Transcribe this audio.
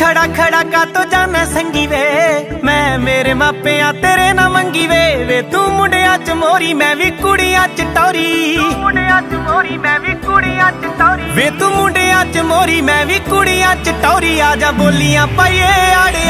ਖੜਾ ਖੜਾ ਕਾ ਤੋ ਜਾਣਾ ਸੰਗੀ ਵੇ। ਮੈਂ ਮੇਰੇ ਮਾਪਿਆਂ ਤੇਰੇ ਨਾ ਮੰਗੀ ਵੇ। ਵੇ ਤੂੰ ਮੁੰਡਿਆਂ ਚ ਮੋਰੀ ਮੈਂ ਵੀ ਕੁੜੀਆਂ ਚ ਟੌਰੀ। ਮੁੰਡਿਆਂ ਚ ਮੋਰੀ ਮੈਂ ਵੀ ਕੁੜੀਆਂ ਚ ਟੌਰੀ। ਵੇ ਤੂੰ ਮੁੰਡਿਆਂ ਚ ਮੋਰੀ ਮੈਂ ਵੀ ਕੁੜੀਆਂ ਚ ਟੌਰੀ। ਆ ਜਾ ਬੋਲੀਆਂ ਪਾਈਏ ਆੜੇ